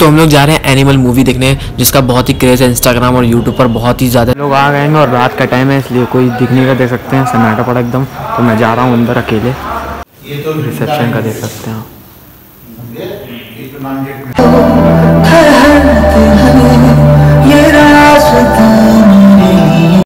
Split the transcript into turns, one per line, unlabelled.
तो हम लोग जा रहे हैं एनिमल मूवी देखने जिसका बहुत ही क्रेज़ है इंस्टाग्राम और यूट्यूब पर बहुत ही ज़्यादा। लोग आ गए हैं और रात का टाइम है इसलिए कोई दिखने का देख सकते हैं सन्नाटा पड़ा एकदम। तो मैं जा रहा हूँ अंदर अकेले। रिसेप्शन का देख सकते हैं।